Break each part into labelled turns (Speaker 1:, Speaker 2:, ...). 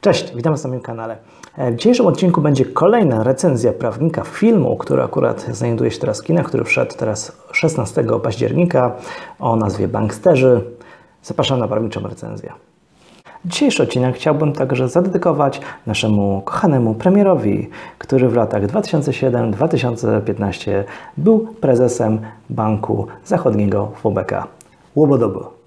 Speaker 1: Cześć, witam na moim kanale. W dzisiejszym odcinku będzie kolejna recenzja prawnika filmu, który akurat znajduje się teraz w kinach, który wszedł teraz 16 października o nazwie Banksterzy. Zapraszam na prawniczą recenzję. Dzisiejszy odcinek chciałbym także zadedykować naszemu kochanemu premierowi, który w latach 2007-2015 był prezesem Banku Zachodniego WBK. Łobodobo.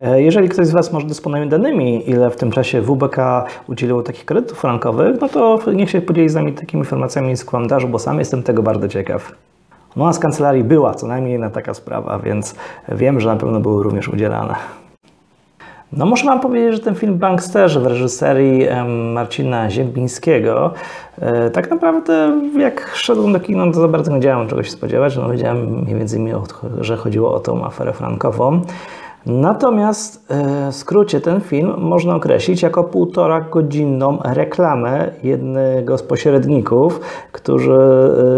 Speaker 1: E, jeżeli ktoś z Was może dysponuje danymi, ile w tym czasie WBK udzieliło takich kredytów frankowych, no to niech się podzieli z nami takimi informacjami z kalendarzu, bo sam jestem tego bardzo ciekaw. No a z kancelarii była co najmniej jedna taka sprawa, więc wiem, że na pewno były również udzielane. No muszę Wam powiedzieć, że ten film Banksterzy w reżyserii Marcina Ziembińskiego e, tak naprawdę jak szedłem do kina, to za bardzo nie wiedziałem czego się spodziewać. No wiedziałem mniej więcej, że chodziło o tą aferę frankową. Natomiast e, w skrócie ten film można określić jako półtora godzinną reklamę jednego z pośredników, który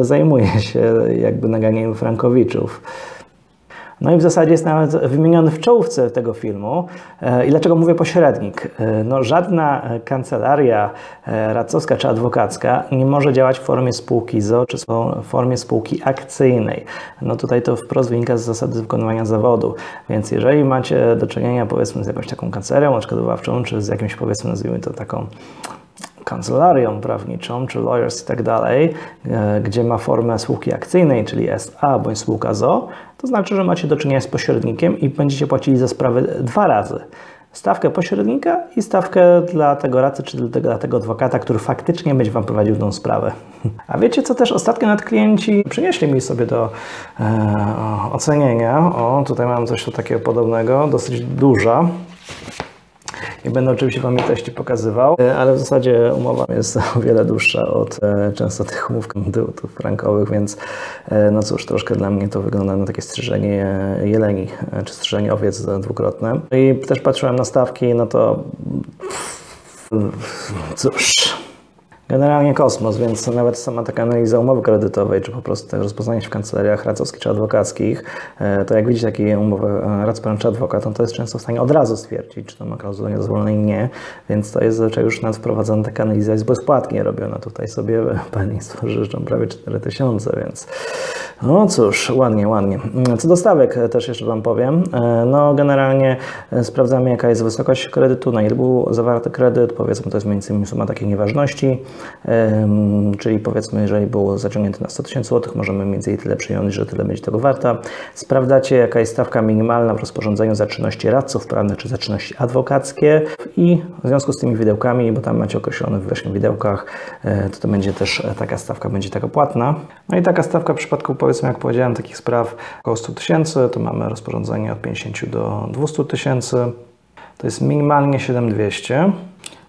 Speaker 1: e, zajmuje się jakby naganianiem Frankowiczów. No i w zasadzie jest nawet wymieniony w czołówce tego filmu. E, I dlaczego mówię pośrednik? E, no, żadna kancelaria e, radcowska czy adwokacka nie może działać w formie spółki ZO czy w formie spółki akcyjnej. No tutaj to wprost wynika z zasady wykonywania zawodu. Więc jeżeli macie do czynienia powiedzmy z jakąś taką kancelarią odszkodowawczą, czy z jakimś powiedzmy nazwijmy to taką kancelarią prawniczą, czy lawyers i tak dalej, e, gdzie ma formę spółki akcyjnej, czyli SA bądź spółka ZO, to znaczy, że macie do czynienia z pośrednikiem i będziecie płacili za sprawę dwa razy. Stawkę pośrednika i stawkę dla tego radcy, czy dla tego adwokata, który faktycznie będzie Wam prowadził tą sprawę. A wiecie, co też ostatnio nad klienci przynieśli mi sobie do e, ocenienia? O, tutaj mam coś takiego podobnego, dosyć duża. Nie będę oczywiście Wam jej treści pokazywał, e, ale w zasadzie umowa jest o wiele dłuższa od e, często tych umów kredytów frankowych, więc e, no cóż, troszkę dla mnie to wygląda na takie strzyżenie jeleni, czy strzyżenie owiec dwukrotne. I też patrzyłem na stawki, no to cóż... Generalnie kosmos, więc nawet sama taka analiza umowy kredytowej, czy po prostu rozpoznanie się w kancelariach radcowskich czy adwokackich, e, to jak widzicie takie umowy e, radca czy adwokat, no to jest często w stanie od razu stwierdzić, czy to ma klauzulę niedozwolonej, nie, więc to jest zazwyczaj już nad wprowadzona taka analiza jest bezpłatnie robiona. Tutaj sobie Państwo życzą prawie 4000, więc no cóż, ładnie, ładnie. Co do stawek e, też jeszcze Wam powiem. No generalnie sprawdzamy jaka jest wysokość kredytu, na ile był zawarty kredyt, powiedzmy to jest między innymi suma takiej nieważności, czyli powiedzmy, jeżeli było zaciągnięte na 100 tysięcy złotych, możemy mniej więcej tyle przyjąć, że tyle będzie tego warta. Sprawdzacie, jaka jest stawka minimalna w rozporządzeniu za czynności radców prawnych czy za czynności adwokackie i w związku z tymi widełkami, bo tam macie określone w właśnie widełkach, e, to to będzie też e, taka stawka będzie taka płatna. No i taka stawka w przypadku, powiedzmy, jak powiedziałem, takich spraw około 100 tysięcy, to mamy rozporządzenie od 50 do 200 tysięcy. To jest minimalnie 7200.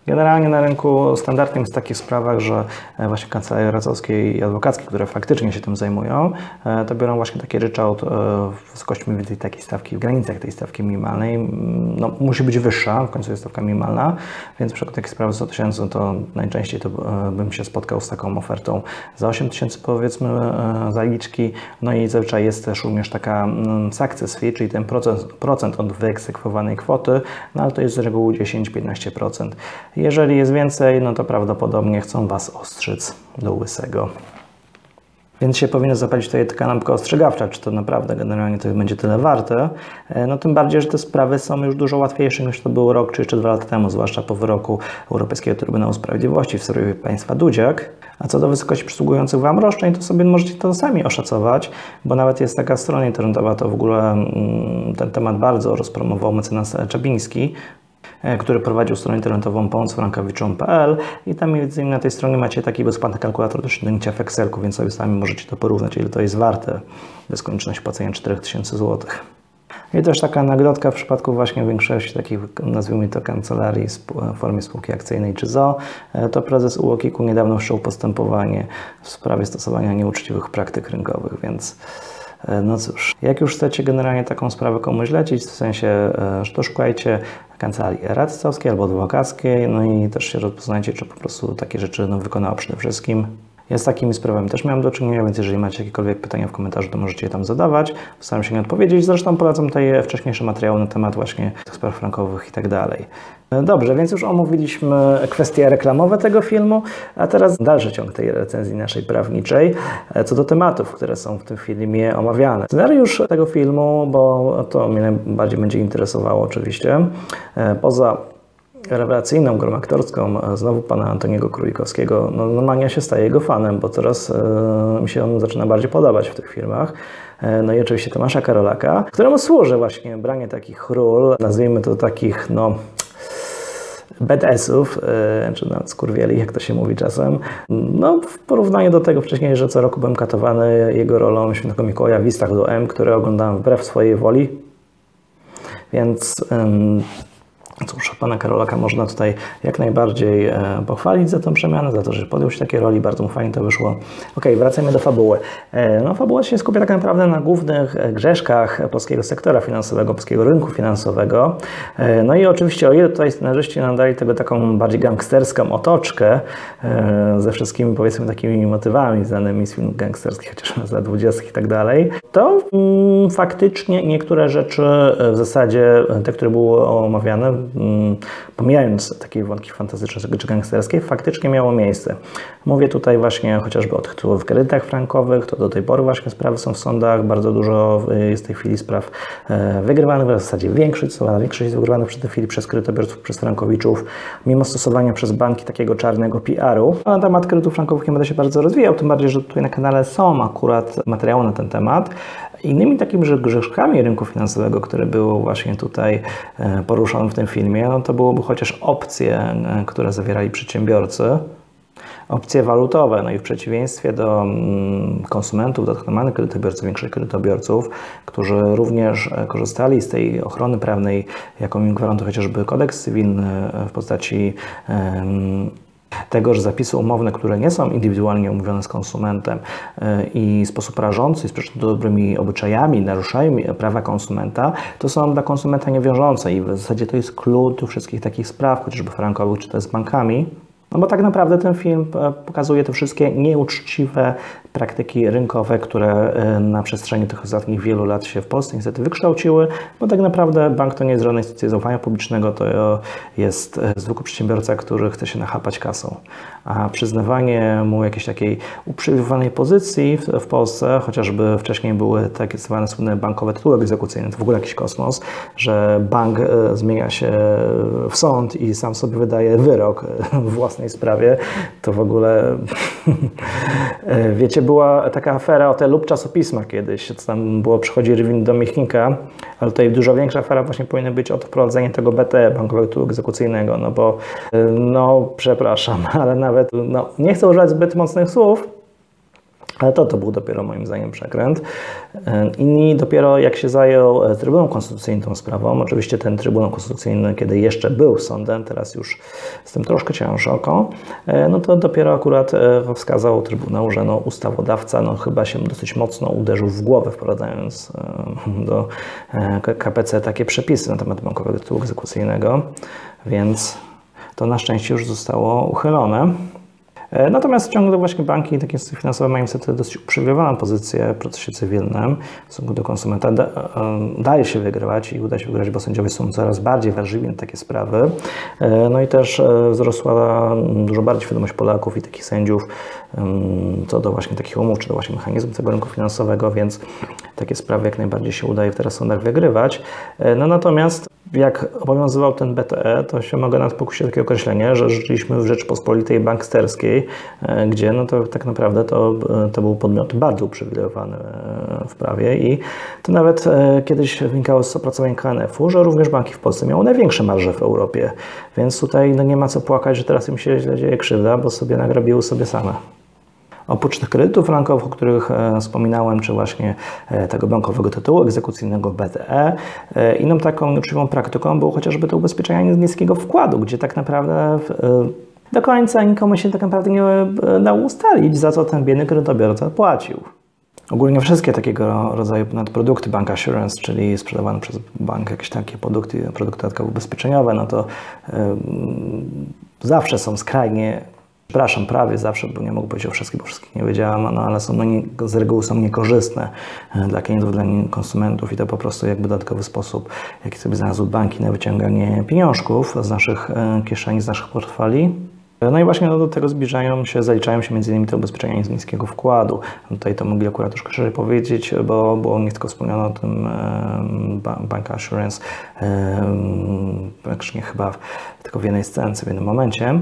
Speaker 1: Generalnie na rynku standardem jest w takich sprawach, że e, właśnie kancelarie radcowskie i adwokackie, które faktycznie się tym zajmują, e, to biorą właśnie taki ryczałt e, w wysokości mniej więcej takiej stawki, w granicach tej stawki minimalnej. Mm, no, musi być wyższa, w końcu jest stawka minimalna, więc przypadku takich spraw 100 tysięcy to najczęściej to bym się spotkał z taką ofertą za 8 tysięcy powiedzmy zaliczki, no i zazwyczaj jest też również taka mm, success fee, czyli ten procent, procent od wyeksekwowanej kwoty, no ale to jest z reguły 10-15%. Jeżeli jest więcej, no to prawdopodobnie chcą Was ostrzyc do łysego. Więc się powinno zapalić tutaj taka lampka ostrzegawcza, czy to naprawdę generalnie to będzie tyle warte. E, no tym bardziej, że te sprawy są już dużo łatwiejsze niż to było rok czy jeszcze dwa lata temu, zwłaszcza po wyroku Europejskiego Trybunału Sprawiedliwości w sprawie państwa Dudziak. A co do wysokości przysługujących Wam roszczeń, to sobie możecie to sami oszacować, bo nawet jest taka strona internetowa, to w ogóle mm, ten temat bardzo rozpromował mecenas Czabiński, który prowadził stronę internetową pomocfrankowiczom.pl i tam między innymi na tej stronie macie taki bezpłatny kalkulator do ściągnięcia w Excelku, więc sobie sami możecie to porównać, ile to jest warte bez konieczności płacenia 4000 zł. I też taka anegdotka w przypadku właśnie większości takich, nazwijmy to kancelarii w formie spółki akcyjnej czy ZO, e, to prezes UOKiK-u niedawno wszczął postępowanie w sprawie stosowania nieuczciwych praktyk rynkowych, więc E, no cóż, jak już chcecie generalnie taką sprawę komuś lecić, w sensie, e, to szukajcie kancelarii radcowskiej albo adwokackiej, no i też się rozpoznajcie, czy po prostu takie rzeczy no, wykonała przede wszystkim. Ja z takimi sprawami też miałem do czynienia, więc jeżeli macie jakiekolwiek pytania w komentarzu, to możecie je tam zadawać. Postaram się nie odpowiedzieć. Zresztą polecam tutaj wcześniejsze materiały na temat właśnie tych spraw frankowych i tak dalej. Dobrze, więc już omówiliśmy kwestie reklamowe tego filmu, a teraz dalszy ciąg tej recenzji naszej prawniczej, co do tematów, które są w tym filmie omawiane. Scenariusz tego filmu, bo to mnie najbardziej będzie interesowało oczywiście, poza rewelacyjną grą aktorską znowu pana Antoniego Królikowskiego, no normalnie się staję jego fanem, bo coraz e, mi się on zaczyna bardziej podobać w tych filmach. E, no i oczywiście Tomasza Karolaka, któremu służy właśnie branie takich ról, nazwijmy to takich, no badassów, e, czy nawet skurwieli, jak to się mówi czasem. No, w porównaniu do tego wcześniej, że co roku byłem katowany jego rolą Świętego Mikołaja w listach do M, które oglądałem wbrew swojej woli. Więc Cóż, pana Karolaka można tutaj jak najbardziej e, pochwalić za tę przemianę, za to, że podjął się takiej roli, bardzo mu fajnie to wyszło. Ok, wracajmy do fabuły. E, no, fabuła się skupia tak naprawdę na głównych e, grzeszkach polskiego sektora finansowego, polskiego rynku finansowego. No i oczywiście, o ile tutaj scenarzyści nam dali tego taką bardziej gangsterską otoczkę, ze wszystkimi powiedzmy takimi motywami znanymi z filmów gangsterskich, chociaż z lat 20. i tak dalej, to mm, faktycznie niektóre rzeczy w zasadzie, te, które były omawiane, pomijając takie wątki fantastyczne czy gangsterskie, faktycznie miało miejsce. Mówię tutaj właśnie chociażby o tych tytułowych kredytach frankowych, to do tej pory właśnie sprawy są w sądach, bardzo dużo y, jest w tej chwili spraw e, wygrywanych, w zasadzie większość, większość jest wygrywanych w tej chwili przez kredytobiorców, przez frankowiczów, mimo stosowania przez banki takiego czarnego PR-u. Na temat kredytów frankowych nie będę się bardzo rozwijał, tym bardziej, że tutaj na kanale są akurat materiały na ten temat. Innymi takimi grzeszkami rynku finansowego, które były właśnie tutaj e, poruszone w tym filmie, no to byłoby chociaż opcje, e, które zawierali przedsiębiorcy, opcje walutowe. No i w przeciwieństwie do mm, konsumentów, do normalnych kredytobiorców, większych kredytobiorców, którzy również e, korzystali z tej ochrony prawnej, jaką im gwarantuje chociażby kodeks cywilny w postaci tego, że zapisy umowne, które nie są indywidualnie umówione z konsumentem e, i w sposób rażący, sprzeczny dobrymi obyczajami, naruszają prawa konsumenta, to są dla konsumenta niewiążące i w zasadzie to jest klucz wszystkich takich spraw, chociażby frankowych czy też z bankami. No bo tak naprawdę ten film e, pokazuje te wszystkie nieuczciwe praktyki rynkowe, które e, na przestrzeni tych ostatnich wielu lat się w Polsce niestety wykształciły, bo tak naprawdę bank to nie jest żadna instytucja zaufania publicznego, to jest e, zwykły przedsiębiorca, który chce się nachapać kasą. A przyznawanie mu jakiejś takiej uprzywilejowanej pozycji w, w Polsce, chociażby wcześniej były takie zwane słynne bankowe tytuły egzekucyjne, to w ogóle jakiś kosmos, że bank zmienia się w sąd i sam sobie wydaje wyrok własny własnej sprawie, to w ogóle e, wiecie, była taka afera o te lub czasopisma kiedyś, tam było przychodzi Rywin do Michnika, ale tutaj dużo większa afera właśnie powinna być o to wprowadzenie tego BT, bankowego egzekucyjnego, no bo e, no przepraszam, ale nawet no, nie chcę używać zbyt mocnych słów, ale to, to był dopiero moim zdaniem przekręt. E, inni dopiero jak się zajął e, Trybunał Konstytucyjny tą sprawą, oczywiście ten Trybunał Konstytucyjny, kiedy jeszcze był sądem, teraz już z tym troszkę ciężko, e, no to dopiero akurat wskazał Trybunał, że no ustawodawca no chyba się dosyć mocno uderzył w głowę, wprowadzając do KPC takie przepisy na temat bankowego tytułu egzekucyjnego, więc to na szczęście już zostało uchylone. E, natomiast ciągle właśnie banki takie finansowe mają niestety dosyć uprzywilejowaną pozycję w procesie cywilnym w stosunku do konsumenta. Da, e, daje się wygrywać i uda się wygrać, bo sędziowie są coraz bardziej wrażliwi na takie sprawy. E, no i też wzrosła dużo bardziej świadomość Polaków i takich sędziów co do właśnie takich umów, czy do właśnie mechanizmu tego rynku finansowego, więc takie sprawy jak najbardziej się udaje teraz w sądach wygrywać. No natomiast jak obowiązywał ten BTE, to się mogę nawet pokusić takie określenie, że żyliśmy w Rzeczpospolitej banksterskiej, e, gdzie no to tak naprawdę to, e, to był podmiot bardzo uprzywilejowany e, w prawie i to nawet kiedyś wynikało z opracowań KNF-u, że również banki w Polsce miały największe marże w Europie, więc tutaj no nie ma co płakać, że teraz im się źle dzieje krzywda, bo sobie nagrabiły sobie same. Oprócz tych kredytów frankowych, o których e, wspominałem, czy właśnie e, tego bankowego tytułu egzekucyjnego BTE, e, inną taką uczciwą praktyką było chociażby to ubezpieczenie niskiego wkładu, gdzie tak naprawdę do końca nikomu się tak naprawdę nie dało ustalić, za co ten biedny kredytobiorca płacił. Ogólnie wszystkie takiego rodzaju produkty bank assurance, czyli sprzedawane przez bank jakieś takie produkty, produkty dodatkowo ubezpieczeniowe, no to yy, zawsze są skrajnie Przepraszam, prawie zawsze, bo nie mogę powiedzieć o wszystkich, bo wszystkich nie wiedziałam, no ale są, no nie, z reguły są niekorzystne e, dla klientów, dla konsumentów i to po prostu jakby dodatkowy sposób, jaki sobie znalazły banki na wyciąganie pieniążków z naszych e, kieszeni, z naszych portfeli. No i właśnie do tego zbliżają się, zaliczają się między innymi te ubezpieczenia z niskiego wkładu. Tutaj to mogli akurat troszkę szerzej powiedzieć, bo, bo nie tylko wspomniano o tym Bank Assurance, praktycznie chyba tylko w jednej scence, w jednym momencie.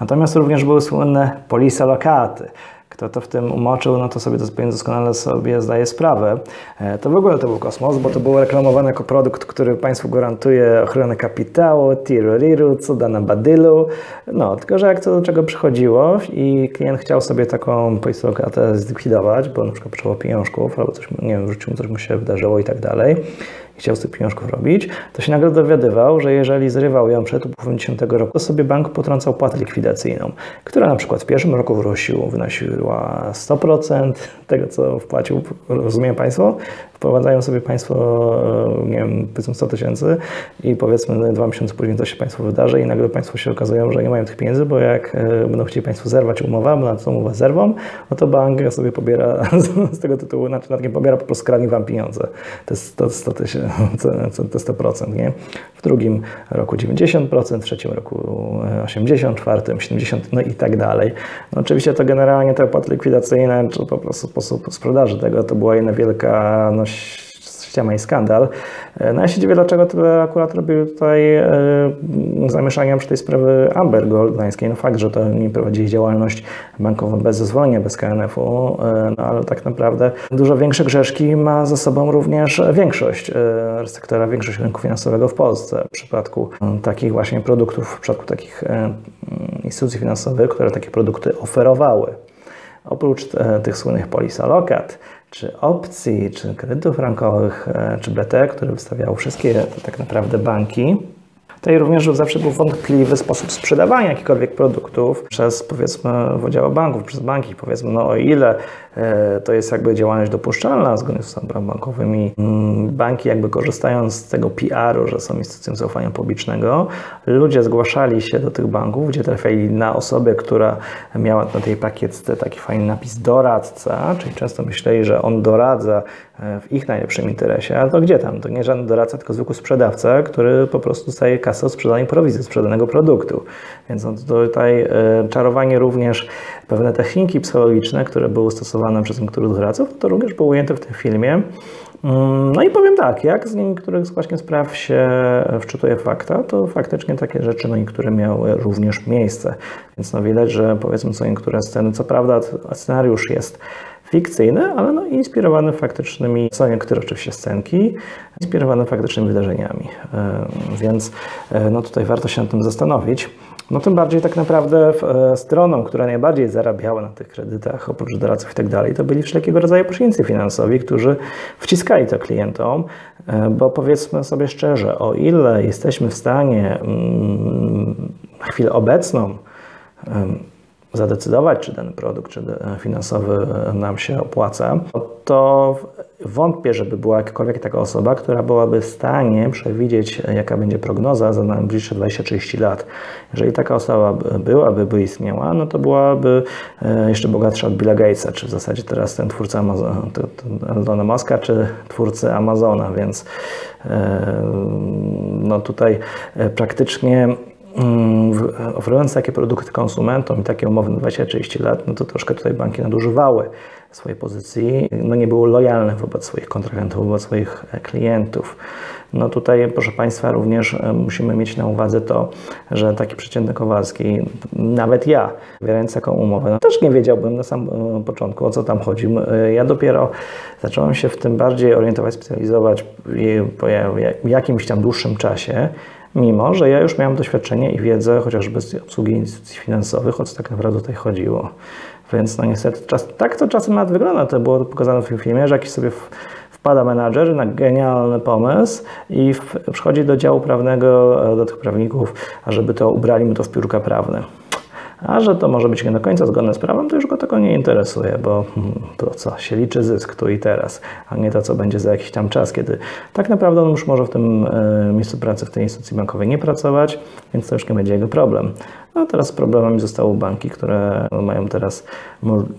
Speaker 1: Natomiast również były słynne polisa lokaty. Kto to w tym umoczył, no to sobie doskonale sobie zdaje sprawę. E, to w ogóle to był kosmos, bo to było reklamowane jako produkt, który Państwu gwarantuje ochronę kapitału, tiruriru, cuda na badylu. No, tylko że jak to do czego przychodziło i klient chciał sobie taką polisę lokatę zlikwidować, bo na przykład potrzebował pieniążków albo coś, nie wiem, w życiu coś mu się wydarzyło i tak dalej, chciał z tych pieniążków robić, to się nagle dowiadywał, że jeżeli zrywał ją przed upływem 10 roku, to sobie bank potrącał płatę likwidacyjną, która na przykład w pierwszym roku w Rosiu wynosiła 100% tego, co wpłacił. Rozumieją Państwo? Wprowadzają sobie Państwo, e, nie wiem, powiedzmy 100 tysięcy i powiedzmy dwa miesiące później to się Państwu wydarzy i nagle Państwo się okazują, że nie mają tych pieniędzy, bo jak e, będą chcieli Państwo zerwać umowę, bo na tą umowę zerwą, no to bank sobie pobiera z tego tytułu, znaczy nawet nie pobiera, po prostu kradnie Wam pieniądze. To jest 100, 100 tysięcy, to 100%, nie? W drugim roku 90%, w trzecim roku 80%, w czwartym 70%, no i tak dalej. No oczywiście to generalnie te opłaty likwidacyjne, czy po prostu sposób sprzedaży tego, to była jedna wielka no, ściema i skandal. E, no ja się dziwię, dlaczego tyle akurat robił tutaj e, zamieszania przy tej sprawy Amber Gold Gdańskiej. No fakt, że to nie prowadzili działalność bankową bez zezwolenia, bez KNF-u, e, no ale tak naprawdę dużo większe grzeszki ma za sobą również większość sektora, większość rynku finansowego w Polsce. W przypadku takich właśnie produktów, w przypadku takich instytucji finansowych, które takie produkty oferowały. Oprócz tych słynnych polisalokat, czy opcji, czy kredytów frankowych, e, czy BT, które wystawiały wszystkie tak naprawdę banki, Tutaj również zawsze był wątpliwy sposób sprzedawania jakichkolwiek produktów przez powiedzmy wydziały banków, przez banki. Powiedzmy, no o ile e, to jest jakby działalność dopuszczalna zgodnie z ustawami bankowymi, mm, banki jakby korzystając z tego PR-u, że są instytucją zaufania publicznego, ludzie zgłaszali się do tych banków, gdzie trafiali na osobę, która miała na tej pakietce taki fajny napis doradca, czyli często myśleli, że on doradza e, w ich najlepszym interesie, ale to gdzie tam? To nie żaden doradca, tylko zwykły sprzedawca, który po prostu staje kasę o sprzedanie prowizji sprzedanego produktu. Więc no tutaj e, czarowanie również pewne techniki psychologiczne, które były stosowane przez niektórych doradców, to również było ujęte w tym filmie. Mm, no i powiem tak, jak z niektórych właśnie spraw się wczytuje fakta, to faktycznie takie rzeczy, no niektóre miały również miejsce. Więc no widać, że powiedzmy co niektóre sceny, co prawda scenariusz jest fikcyjny, ale no inspirowany faktycznymi, są niektóre oczywiście scenki, inspirowane faktycznymi wydarzeniami. E, więc e, no tutaj warto się nad tym zastanowić. No tym bardziej tak naprawdę e, stroną, która najbardziej zarabiała na tych kredytach, oprócz doradców i tak dalej, to byli wszelkiego rodzaju pośrednicy finansowi, którzy wciskali to klientom, bo powiedzmy sobie szczerze, o ile jesteśmy w stanie mm, na chwilę obecną zadecydować, czy ten produkt, czy finansowy nam się opłaca, to wątpię, żeby była jakakolwiek taka osoba, która byłaby w stanie przewidzieć, jaka będzie prognoza za najbliższe 20-30 lat. Jeżeli taka osoba byłaby, by istniała, no to byłaby e, jeszcze bogatsza od Billa Gatesa, czy w zasadzie teraz ten twórca Amazona, Elona Muska, czy twórcy Amazona, więc e, no tutaj e, praktycznie oferując takie produkty konsumentom i takie umowy na 20-30 lat, no to troszkę tutaj banki nadużywały swojej pozycji, no nie były lojalne wobec swoich kontrahentów, wobec swoich e, klientów. No tutaj, proszę Państwa, również e, musimy mieć na uwadze to, że taki przeciętny Kowalski, nawet ja, wybierając taką umowę, no też nie wiedziałbym na samym e, początku, o co tam chodzi. Ja dopiero zacząłem się w tym bardziej orientować, specjalizować po jakimś tam dłuższym czasie, mimo że ja już miałem doświadczenie i wiedzę chociażby z obsługi instytucji finansowych, o co tak naprawdę tutaj chodziło. Więc no niestety czas, tak to czasem nawet wygląda. To było pokazane w tym filmie, że jakiś sobie wpada menadżer na genialny pomysł i przychodzi do działu prawnego, e, do tych prawników, ażeby to ubrali mu to w piórka prawne. A że to może być nie do końca zgodne z prawem, to już go tego nie interesuje, bo hmm, to co, się liczy zysk tu i teraz, a nie to, co będzie za jakiś tam czas, kiedy tak naprawdę on już może w tym e, miejscu pracy, w tej instytucji bankowej nie pracować, więc to już nie będzie jego problem. No teraz problemami zostały banki, które mają teraz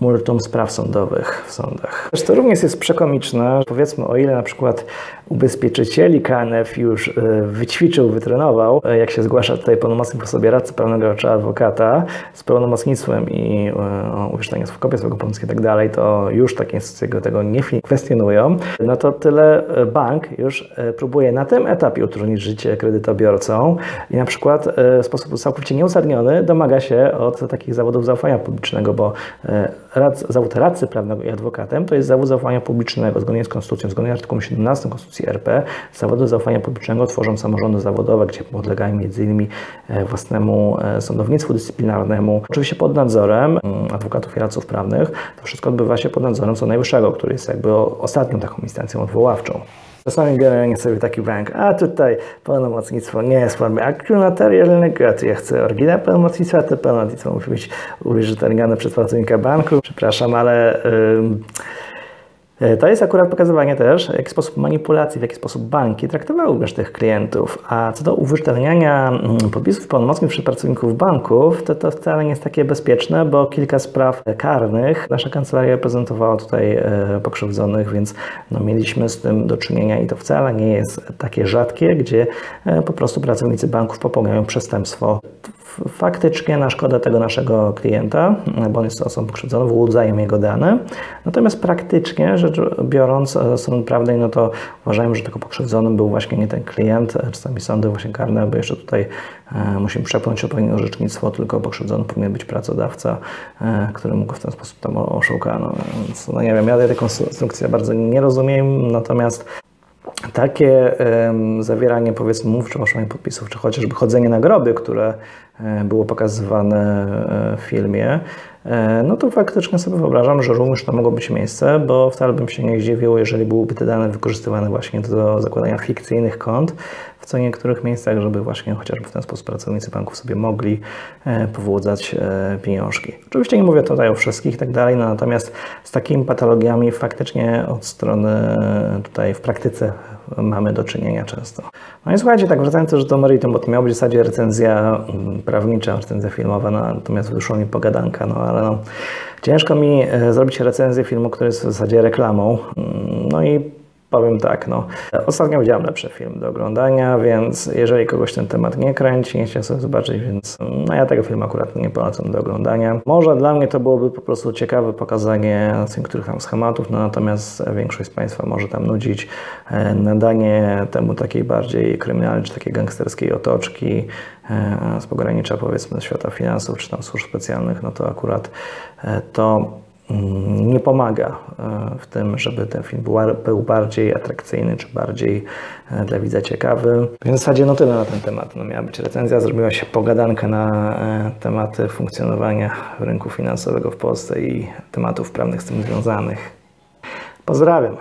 Speaker 1: multum spraw sądowych w sądach. Zresztą również jest przekomiczne, powiedzmy o ile na przykład ubezpieczycieli KNF już e, wyćwiczył, wytrenował, e, jak się zgłasza tutaj pełnomocnik w osobie radcy prawnego czy adwokata z pełnomocnictwem i e, umieszczenie w kopie swojego pomysłu i tak dalej, to już takie instytucje tego nie kwestionują, no to tyle bank już próbuje na tym etapie utrudnić życie kredytobiorcom i na przykład w sposób całkowicie nieuzasadniony domaga się od takich zawodów zaufania publicznego, bo rad, zawód radcy prawnego i adwokatem to jest zawód zaufania publicznego zgodnie z konstytucją, zgodnie z artykułem 17 Konstytucji RP zawody zaufania publicznego tworzą samorządy zawodowe, gdzie podlegają m.in. E, własnemu e, sądownictwu dyscyplinarnemu, oczywiście pod nadzorem mm, adwokatów i radców prawnych. To wszystko odbywa się pod nadzorem Sądu Najwyższego, który jest jakby ostatnią taką instancją odwoławczą. Czasami biorę sobie taki bank, a tutaj pełnomocnictwo nie jest formie akcjonaterialny, ja chcę oryginał pełnomocnictwa, to pełnomocnictwo musi być uwierzytelnione przez pracownika banku. Przepraszam, ale... Yy, to jest akurat pokazywanie też, w jaki sposób manipulacji, w jaki sposób banki traktowały również tych klientów. A co do uwyżtalniania mm, podpisów pełnomocnych przez pracowników banków, to to wcale nie jest takie bezpieczne, bo kilka spraw karnych nasza kancelaria prezentowała tutaj e, pokrzywdzonych, więc no, mieliśmy z tym do czynienia i to wcale nie jest takie rzadkie, gdzie e, po prostu pracownicy banków popełniają przestępstwo faktycznie na szkodę tego naszego klienta, bo on jest osobą pokrzywdzoną, wyłudzają jego dane. Natomiast praktycznie rzecz biorąc, e, sąd prawnej, no to uważają, że tego pokrzywdzonym był właśnie nie ten klient. E, czasami sądy właśnie karne, bo jeszcze tutaj e, musimy przepchnąć odpowiednie orzecznictwo, tylko pokrzywdzony powinien być pracodawca, który mógł w ten sposób tam oszukano. Więc no nie wiem, ja tej konstrukcji bardzo nie rozumiem, natomiast takie um, zawieranie powiedzmy mów czy oszczędzanie podpisów, czy chociażby chodzenie na groby, które e, było pokazywane e, w filmie, e, no to faktycznie sobie wyobrażam, że również to mogło być miejsce, bo wcale bym się nie zdziwił, jeżeli byłyby te dane wykorzystywane właśnie do zakładania fikcyjnych kont, co niektórych miejscach, żeby właśnie chociażby w ten sposób pracownicy banków sobie mogli powołać pieniążki. Oczywiście nie mówię tutaj o wszystkich i tak dalej, no natomiast z takimi patologiami faktycznie od strony tutaj w praktyce mamy do czynienia często. No i słuchajcie, tak wracając też do meritum, bo to miała być w zasadzie recenzja mm, prawnicza, recenzja filmowa, no, natomiast wyszło mi pogadanka, no ale no, ciężko mi e, zrobić recenzję filmu, który jest w zasadzie reklamą. Mm, no i Powiem tak, no. Ostatnio widziałem lepszy film do oglądania, więc jeżeli kogoś ten temat nie kręci, nie chciał sobie zobaczyć, więc no ja tego filmu akurat nie polecam do oglądania. Może dla mnie to byłoby po prostu ciekawe pokazanie niektórych tam schematów, no natomiast większość z Państwa może tam nudzić. E, nadanie temu takiej bardziej kryminalnej czy takiej gangsterskiej otoczki e, z pogranicza powiedzmy świata finansów czy tam służb specjalnych, no to akurat e, to nie pomaga e, w tym, żeby ten film był bardziej atrakcyjny, czy bardziej e, dla widza ciekawy. W zasadzie no tyle na ten temat. No miała być recenzja, zrobiła się pogadanka na e, tematy funkcjonowania rynku finansowego w Polsce i tematów prawnych z tym związanych. Pozdrawiam.